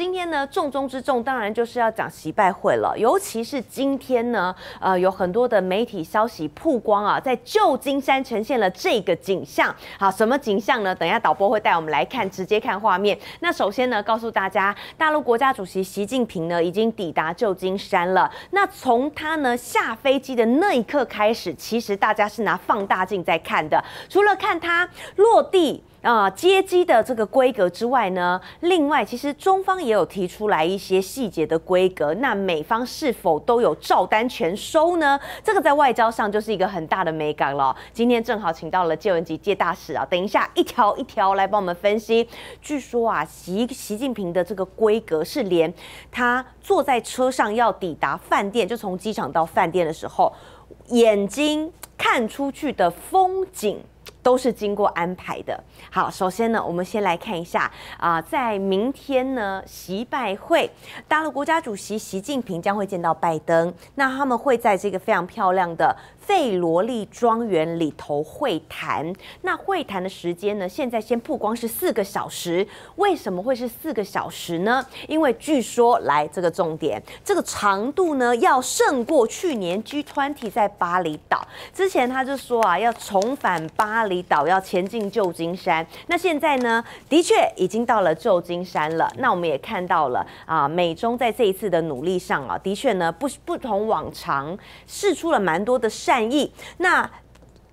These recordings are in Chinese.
今天呢，重中之重当然就是要讲习拜会了，尤其是今天呢，呃，有很多的媒体消息曝光啊，在旧金山呈现了这个景象。好，什么景象呢？等一下导播会带我们来看，直接看画面。那首先呢，告诉大家，大陆国家主席习近平呢已经抵达旧金山了。那从他呢下飞机的那一刻开始，其实大家是拿放大镜在看的，除了看他落地。啊，接机的这个规格之外呢，另外其实中方也有提出来一些细节的规格，那美方是否都有照单全收呢？这个在外交上就是一个很大的美感了。今天正好请到了介文吉介大使啊，等一下一条一条来帮我们分析。据说啊，习习近平的这个规格是连他坐在车上要抵达饭店，就从机场到饭店的时候，眼睛看出去的风景。都是经过安排的。好，首先呢，我们先来看一下啊，在明天呢，习拜会，大陆国家主席习近平将会见到拜登，那他们会在这个非常漂亮的。费罗利庄园里头会谈，那会谈的时间呢？现在先曝光是四个小时，为什么会是四个小时呢？因为据说来这个重点，这个长度呢要胜过去年 G20 在巴厘岛。之前他就说啊，要重返巴厘岛，要前进旧金山。那现在呢，的确已经到了旧金山了。那我们也看到了啊，美中在这一次的努力上啊，的确呢不不同往常，试出了蛮多的善。意那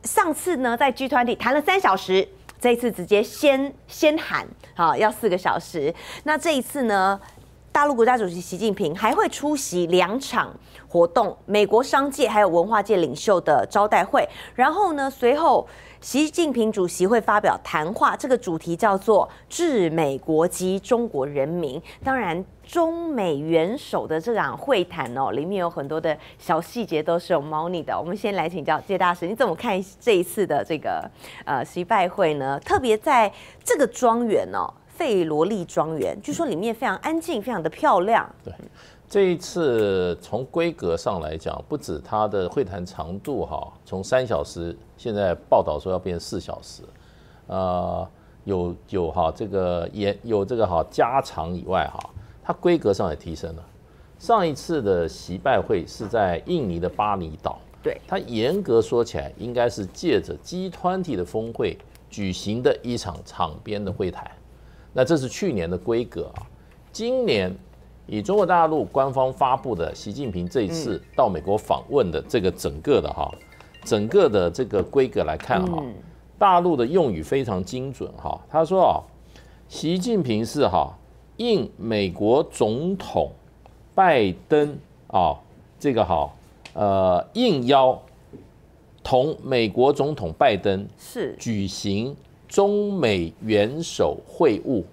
上次呢，在 G 团体谈了三小时，这一次直接先先喊好要四个小时。那这一次呢，大陆国家主席习近平还会出席两场活动，美国商界还有文化界领袖的招待会。然后呢，随后习近平主席会发表谈话，这个主题叫做“致美国及中国人民”。当然。中美元首的这场会谈哦，里面有很多的小细节都是有猫腻的。我们先来请教谢大师，你怎么看这一次的这个呃习拜会呢？特别在这个庄园哦，费罗利庄园，据说里面非常安静，非常的漂亮。对，这一次从规格上来讲，不止它的会谈长度哈，从三小时现在报道说要变四小时，呃，有有哈这个也有这个哈加长以外哈。它规格上也提升了。上一次的习拜会是在印尼的巴厘岛，对它严格说起来，应该是借着 G20 的峰会举行的一场场边的会谈。那这是去年的规格啊。今年以中国大陆官方发布的习近平这一次到美国访问的这个整个的哈，整个的这个规格来看哈，大陆的用语非常精准哈。他说啊，习近平是哈。应美国总统拜登啊，这个哈，呃，应邀同美国总统拜登是举行中美元首会晤。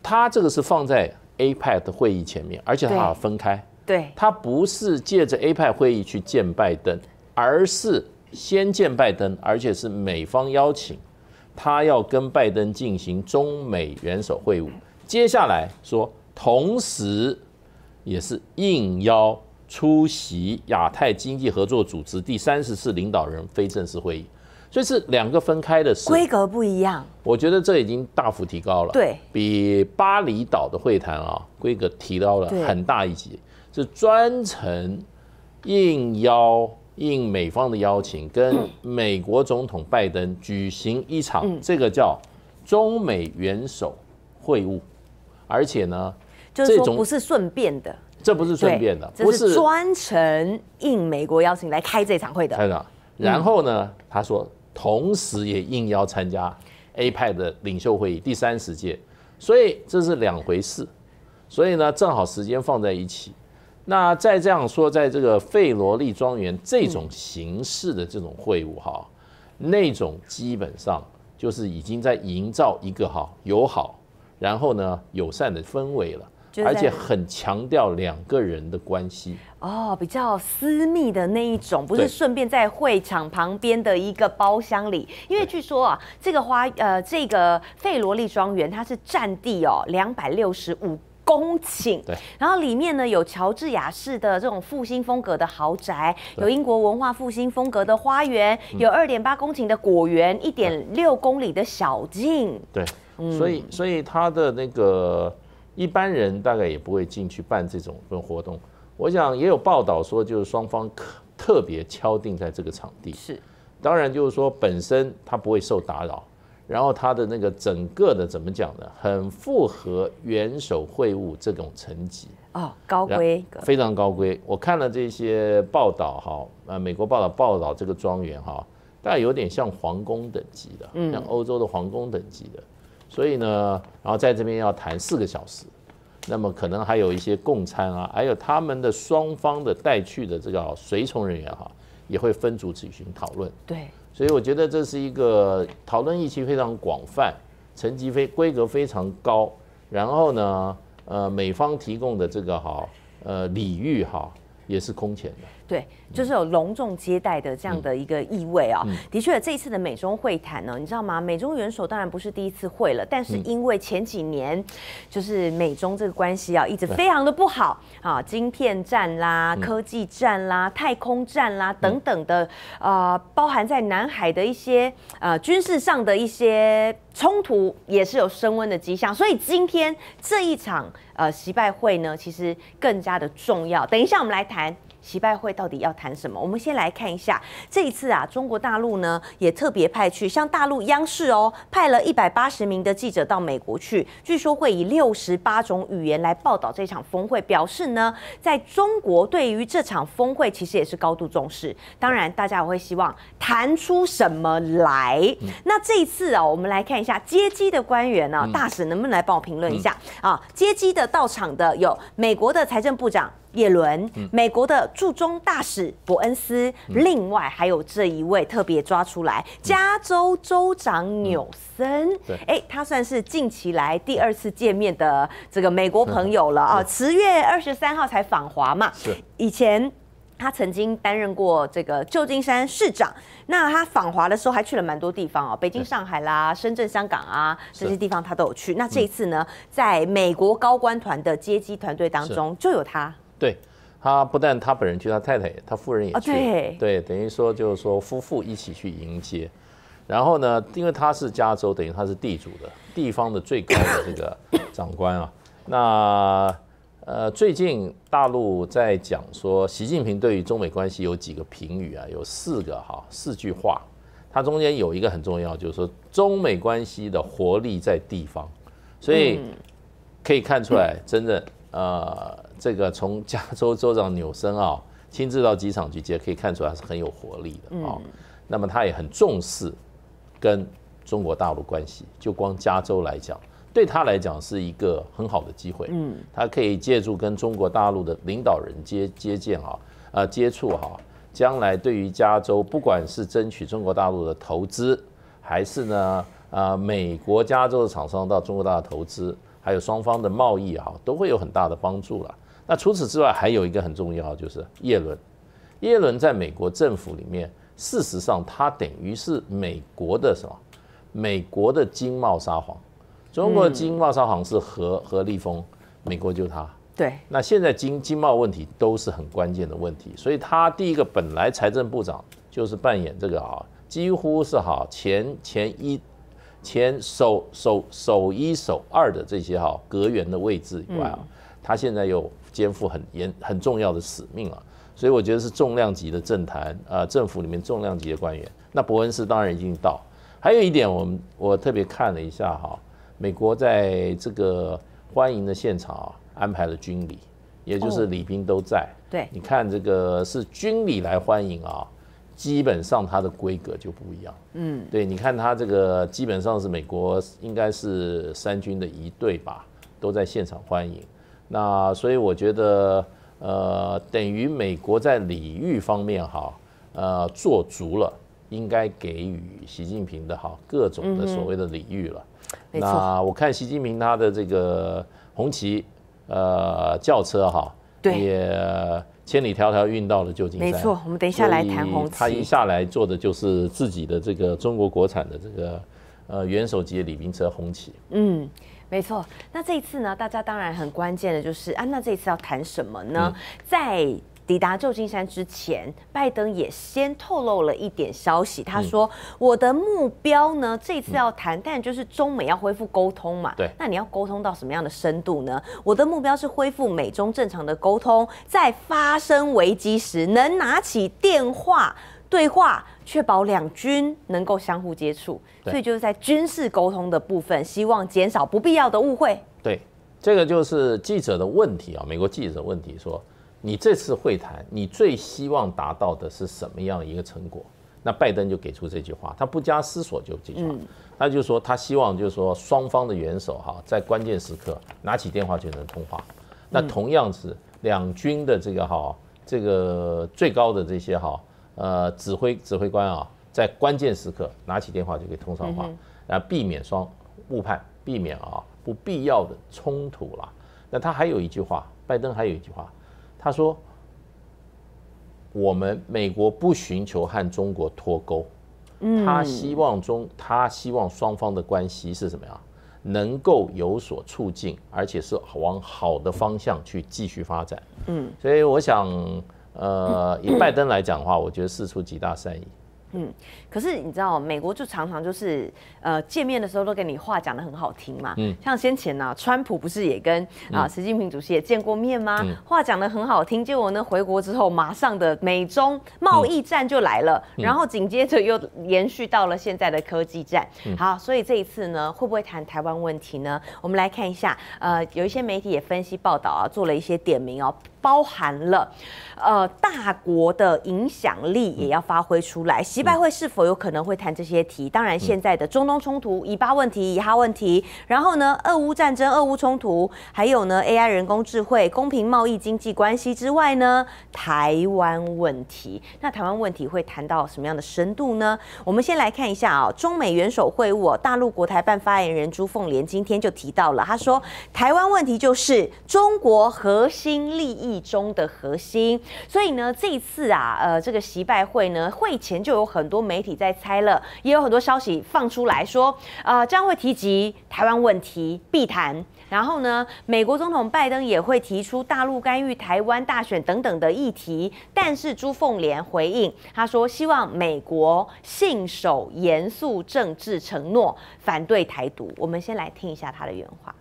他这个是放在 APEC 的会议前面，而且他要分开。对，他不是借着 APEC 会议去见拜登，而是先见拜登，而且是美方邀请他要跟拜登进行中美元首会晤。接下来说，同时也是应邀出席亚太经济合作组织第三十次领导人非正式会议，所以是两个分开的事，规格不一样。我觉得这已经大幅提高了，对，比巴厘岛的会谈啊规格提高了很大一级，是专程应邀应美方的邀请，跟美国总统拜登举行一场这个叫中美元首会晤。而且呢，就是说不是顺便的，这不是顺便的，不是专程应美国邀请来开这场会的。然后呢，他说，同时也应邀参加 A 派的领袖会议第三十届，所以这是两回事。所以呢，正好时间放在一起。那再这样说，在这个费罗利庄园这种形式的这种会晤哈，那种基本上就是已经在营造一个哈友好。然后呢，友善的氛围了，而且很强调两个人的关系。哦，比较私密的那一种，不是顺便在会场旁边的一个包厢里。因为据说啊，这个花呃，这个费罗利庄园它是占地哦两百六十五。公顷，对，然后里面呢有乔治亚式的这种复兴风格的豪宅，有英国文化复兴风格的花园，有二点八公顷的果园，一点六公里的小径，对，所以所以它的那个一般人大概也不会进去办这种活动。我想也有报道说，就是双方特特别敲定在这个场地。是，当然就是说本身它不会受打扰，然后它的那个整个的怎么讲呢？很符合元首会晤这种层级哦，高规格，非常高规。我看了这些报道哈，呃，美国报道报道这个庄园哈，大概有点像皇宫等级的，像欧洲的皇宫等级的。所以呢，然后在这边要谈四个小时，那么可能还有一些共餐啊，还有他们的双方的带去的这个随从人员哈，也会分组举行讨论。对，所以我觉得这是一个讨论议题非常广泛，层级非规格非常高，然后呢，呃，美方提供的这个哈，呃，礼遇哈，也是空前的。对，就是有隆重接待的这样的一个意味啊。的确，这一次的美中会谈呢，你知道吗？美中元首当然不是第一次会了，但是因为前几年就是美中这个关系啊，一直非常的不好啊，晶片战啦、科技战啦、太空战啦等等的，呃，包含在南海的一些呃军事上的一些冲突，也是有升温的迹象。所以今天这一场呃习拜会呢，其实更加的重要。等一下我们来谈。习拜会到底要谈什么？我们先来看一下这一次啊，中国大陆呢也特别派去，像大陆央视哦，派了一百八十名的记者到美国去，据说会以六十八种语言来报道这场峰会，表示呢，在中国对于这场峰会其实也是高度重视。当然，大家也会希望谈出什么来。那这一次啊，我们来看一下接机的官员呢，大使能不能来帮我评论一下啊？接机的到场的有美国的财政部长。叶伦，美国的驻中大使伯恩斯，另外还有这一位特别抓出来，加州州长纽森。对，哎，他算是近期来第二次见面的这个美国朋友了啊。十月二十三号才访华嘛。是。以前他曾经担任过这个旧金山市长，那他访华的时候还去了蛮多地方哦，北京、上海啦、深圳、香港啊这些地方他都有去。那这一次呢，在美国高官团的接机团队当中就有他。对他不但他本人去，他太太、他夫人也去，对，等于说就是说夫妇一起去迎接。然后呢，因为他是加州，等于他是地主的地方的最高的这个长官啊。那呃，最近大陆在讲说，习近平对于中美关系有几个评语啊？有四个哈，四句话。它中间有一个很重要，就是说中美关系的活力在地方，所以可以看出来，真的呃。这个从加州州长纽森啊 亲自到机场去接，可以看出来是很有活力的啊。那么他也很重视跟中国大陆关系，就光加州来讲，对他来讲是一个很好的机会。嗯，他可以借助跟中国大陆的领导人接接见啊，呃接触哈，将来对于加州，不管是争取中国大陆的投资，还是呢呃美国加州的厂商到中国大陆投资，还有双方的贸易哈，都会有很大的帮助了。那除此之外，还有一个很重要，就是耶伦。耶伦在美国政府里面，事实上他等于是美国的什么？美国的经贸沙皇。中国的经贸沙皇是何何立峰，美国就他。对。那现在经经贸问题都是很关键的问题，所以他第一个本来财政部长就是扮演这个啊，几乎是哈前前一前首首首一首二的这些哈阁员的位置以外啊，他现在又。肩负很严很重要的使命啊，所以我觉得是重量级的政坛啊，政府里面重量级的官员。那伯恩斯当然已经到。还有一点，我们我特别看了一下哈，美国在这个欢迎的现场啊，安排了军礼，也就是礼宾都在。对，你看这个是军礼来欢迎啊，基本上它的规格就不一样。嗯，对，你看它这个基本上是美国应该是三军的一队吧，都在现场欢迎。那所以我觉得，呃，等于美国在礼遇方面哈，呃，做足了应该给予习近平的哈各种的所谓的礼遇了。那我看习近平他的这个红旗呃轿车哈，也千里迢迢运到了旧金山。没错，我们等一下来谈红旗。他一下来坐的就是自己的这个中国国产的这个呃元首级的礼宾车红旗。嗯。没错，那这一次呢，大家当然很关键的就是啊，那这一次要谈什么呢？在抵达旧金山之前，拜登也先透露了一点消息。他说：“我的目标呢，这次要谈，但就是中美要恢复沟通嘛。对，那你要沟通到什么样的深度呢？我的目标是恢复美中正常的沟通，在发生危机时能拿起电话对话，确保两军能够相互接触。所以就是在军事沟通的部分，希望减少不必要的误会。对，这个就是记者的问题啊，美国记者的问题说。”你这次会谈，你最希望达到的是什么样一个成果？那拜登就给出这句话，他不加思索就这句话，他就说他希望就是说双方的元首哈，在关键时刻拿起电话就能通话。那同样是两军的这个哈，这个最高的这些哈呃指挥指挥官啊，在关键时刻拿起电话就可以通上话，然后避免双误判，避免啊不必要的冲突了。那他还有一句话，拜登还有一句话。他说：“我们美国不寻求和中国脱钩，他希望中，他希望双方的关系是什么呀？能够有所促进，而且是往好的方向去继续发展。嗯，所以我想，呃，以拜登来讲的话，我觉得事出极大善意。”嗯，可是你知道，美国就常常就是呃见面的时候都跟你话讲的很好听嘛。嗯，像先前呢，川普不是也跟啊习近平主席也见过面吗？话讲的很好听，结果呢回国之后，马上的美中贸易战就来了，然后紧接着又延续到了现在的科技战。好，所以这一次呢，会不会谈台湾问题呢？我们来看一下，呃，有一些媒体也分析报道啊，做了一些点名哦。包含了，呃，大国的影响力也要发挥出来。习拜会是否有可能会谈这些题？当然，现在的中东冲突、以巴问题、以哈问题，然后呢，俄乌战争、俄乌冲突，还有呢，AI 人工智慧、公平贸易、经济关系之外呢，台湾问题。那台湾问题会谈到什么样的深度呢？我们先来看一下啊，中美元首会晤，大陆国台办发言人朱凤莲今天就提到了，他说，台湾问题就是中国核心利益。中的核心，所以呢，这一次啊，呃，这个习拜会呢，会前就有很多媒体在猜了，也有很多消息放出来说，啊，将会提及台湾问题必谈，然后呢，美国总统拜登也会提出大陆干预台湾大选等等的议题，但是朱凤莲回应，他说希望美国信守严肃政治承诺，反对台独。我们先来听一下他的原话，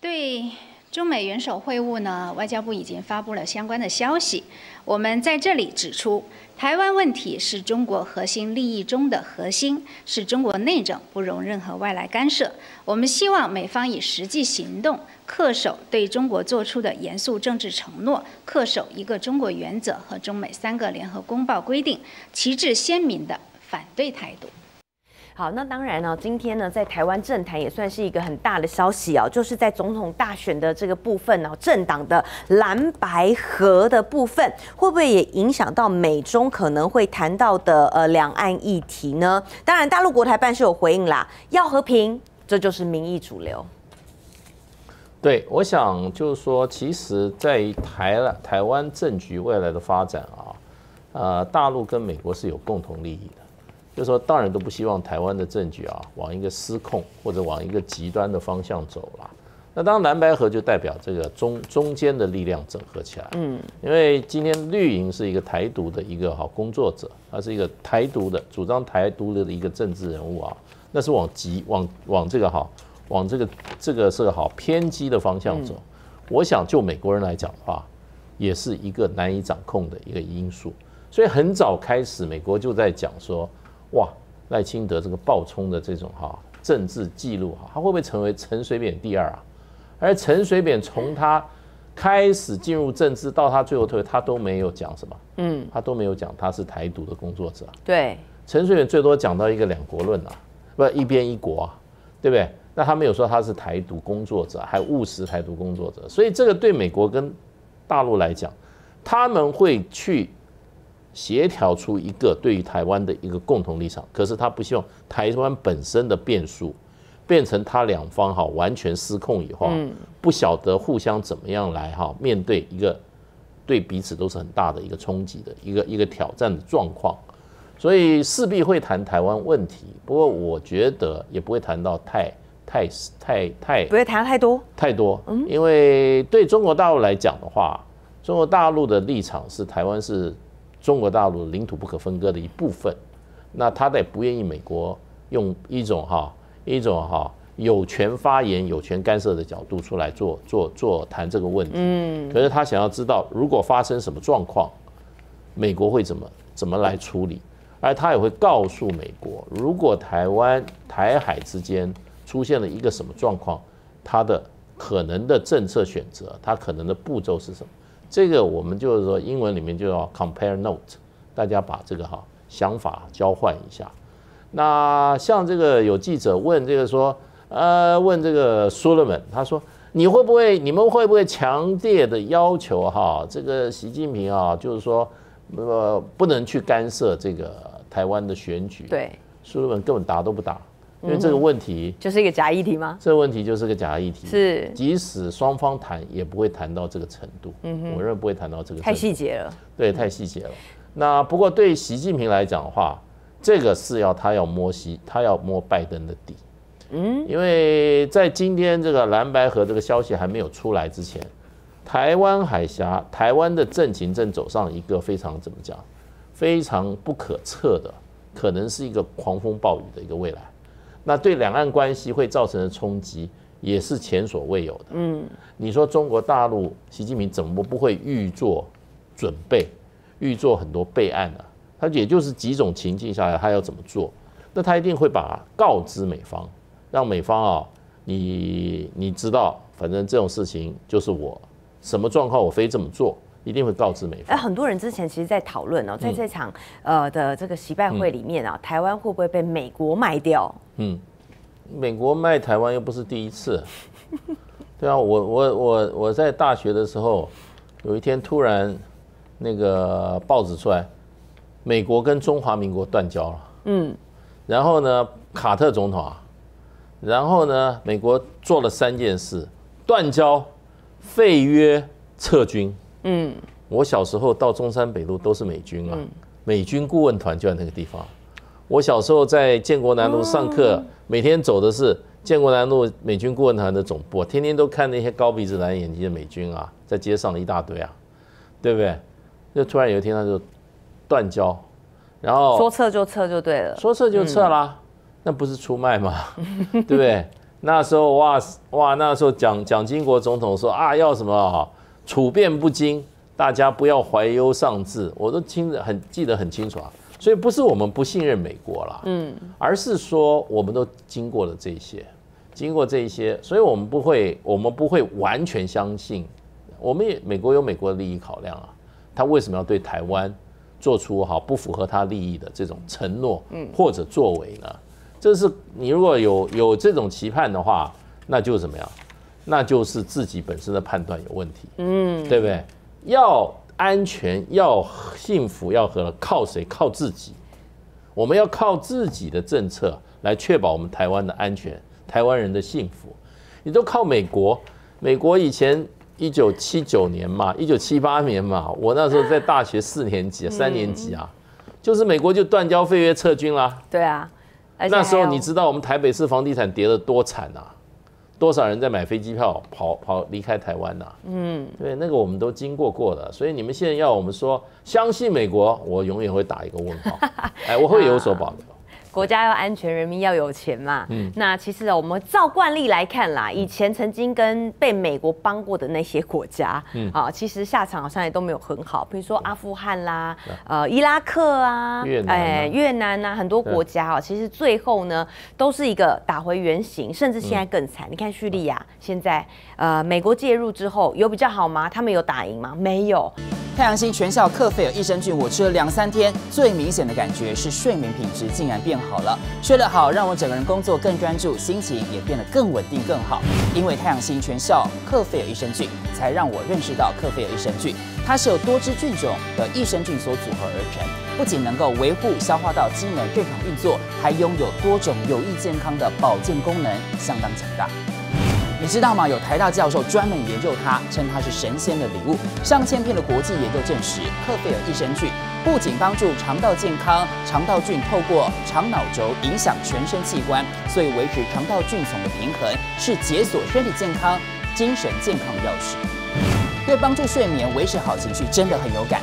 对。中美元首会晤呢，外交部已经发布了相关的消息。我们在这里指出，台湾问题是中国核心利益中的核心，是中国内政，不容任何外来干涉。我们希望美方以实际行动恪守对中国做出的严肃政治承诺，恪守一个中国原则和中美三个联合公报规定，旗帜鲜明的反对态度。好，那当然呢，今天呢，在台湾政坛也算是一个很大的消息哦，就是在总统大选的这个部分呢，政党的蓝白河的部分，会不会也影响到美中可能会谈到的呃两岸议题呢？当然，大陆国台办是有回应啦，要和平，这就是民意主流。对，我想就是说，其实，在台台湾政局未来的发展啊，呃，大陆跟美国是有共同利益的。就说当然都不希望台湾的政局啊往一个失控或者往一个极端的方向走了。那当然蓝白河就代表这个中中间的力量整合起来。嗯，因为今天绿营是一个台独的一个好工作者，他是一个台独的主张台独的一个政治人物啊，那是往极往往这个好往这个这个是个好偏激的方向走。我想就美国人来讲的话，也是一个难以掌控的一个因素。所以很早开始，美国就在讲说。哇，赖清德这个暴冲的这种哈政治记录哈，他会不会成为陈水扁第二啊？而陈水扁从他开始进入政治到他最后退，他都没有讲什么，嗯，他都没有讲他是台独的工作者。对，陈水扁最多讲到一个两国论啊，不一边一国啊，对不对？那他没有说他是台独工作者，还务实台独工作者，所以这个对美国跟大陆来讲，他们会去。协调出一个对于台湾的一个共同立场，可是他不希望台湾本身的变数变成他两方哈完全失控以后，不晓得互相怎么样来哈面对一个对彼此都是很大的一个冲击的一个一个挑战的状况，所以势必会谈台湾问题。不过我觉得也不会谈到太太太太不会谈太多太多，因为对中国大陆来讲的话。中国大陆的立场是台湾是中国大陆领土不可分割的一部分，那他也不愿意美国用一种哈一种哈有权发言、有权干涉的角度出来做做做谈这个问题。嗯，可是他想要知道，如果发生什么状况，美国会怎么怎么来处理，而他也会告诉美国，如果台湾台海之间出现了一个什么状况，他的可能的政策选择，他可能的步骤是什么。这个我们就是说，英文里面就要 compare note，大家把这个哈想法交换一下。那像这个有记者问这个说，呃，问这个 Sullivan，他说你会不会，你们会不会强烈的要求哈，这个习近平啊，就是说呃不能去干涉这个台湾的选举？对，Sullivan 根本答都不答。因为这个问题就是一个假议题吗？这个问题就是个假议题，是，即使双方谈也不会谈到这个程度。嗯哼，我认为不会谈到这个。太细节了。对，太细节了。那不过对习近平来讲的话，这个是要他要摸西，他要摸拜登的底。嗯，因为在今天这个蓝白河这个消息还没有出来之前，台湾海峡、台湾的政情正走上一个非常怎么讲，非常不可测的，可能是一个狂风暴雨的一个未来。那对两岸关系会造成的冲击也是前所未有的。嗯，你说中国大陆习近平怎么不会预做准备，预做很多备案呢？他也就是几种情境下来，他要怎么做？那他一定会把告知美方，让美方啊，你你知道，反正这种事情就是我什么状况，我非这么做。一定会告知美方。哎，很多人之前其实，在讨论哦，在这场呃的这个习拜会里面啊，台湾会不会被美国卖掉？嗯，美国卖台湾又不是第一次。对啊，我我我我在大学的时候，有一天突然那个报纸出来，美国跟中华民国断交了。嗯，然后呢，卡特总统啊，然后呢，美国做了三件事：断交、废约、撤军。嗯，我小时候到中山北路都是美军啊，美军顾问团就在那个地方。我小时候在建国南路上课，每天走的是建国南路美军顾问团的总部，天天都看那些高鼻子蓝眼睛的美军啊，在街上的一大堆啊，对不对？就突然有一天他就断交，然后说撤就撤就对了，说撤就撤啦，那不是出卖吗？对不对？那时候哇哇，那时候蒋蒋经国总统说啊，要什么？处变不惊，大家不要怀忧丧志，我都听得很记得很清楚啊。所以不是我们不信任美国了，嗯，而是说我们都经过了这些，经过这些，所以我们不会，我们不会完全相信。我们也美国有美国的利益考量啊，他为什么要对台湾做出哈不符合他利益的这种承诺，嗯，或者作为呢？这是你如果有有这种期盼的话，那就怎么样？那就是自己本身的判断有问题，嗯，对不对？要安全，要幸福，要和靠谁？靠自己。我们要靠自己的政策来确保我们台湾的安全，台湾人的幸福。你都靠美国，美国以前一九七九年嘛，一九七八年嘛，我那时候在大学四年级、三年级啊，就是美国就断交、废约、撤军啦。对啊，那时候你知道我们台北市房地产跌得多惨啊？多少人在买飞机票跑跑离开台湾呐？嗯，对，那个我们都经过过的，所以你们现在要我们说相信美国，我永远会打一个问号。哎，我会有所保留。国家要安全，人民要有钱嘛。嗯，那其实我们照惯例来看啦，以前曾经跟被美国帮过的那些国家，嗯，啊，其实下场好像也都没有很好。比如说阿富汗啦，呃，伊拉克啊，哎，越南啊，很多国家啊，其实最后呢都是一个打回原形，甚至现在更惨。你看叙利亚现在，呃，美国介入之后有比较好吗？他们有打赢吗？没有。太阳星全效克菲尔益生菌，我吃了两三天，最明显的感觉是睡眠品质竟然变好好了。睡得好，让我整个人工作更专注，心情也变得更稳定更好。因为太阳星全效克菲尔益生菌，才让我认识到克菲尔益生菌，它是由多支菌种的益生菌所组合而成，不仅能够维护消化道机能正常运作，还拥有多种有益健康的保健功能，相当强大。你知道吗？有台大教授专门研究它，称它是神仙的礼物。上千篇的国际研究证实，克菲尔益生菌不仅帮助肠道健康，肠道菌透过肠脑轴影响全身器官，所以维持肠道菌丛的平衡是解锁身体健康、精神健康的钥匙。对帮助睡眠、维持好情绪真的很有感。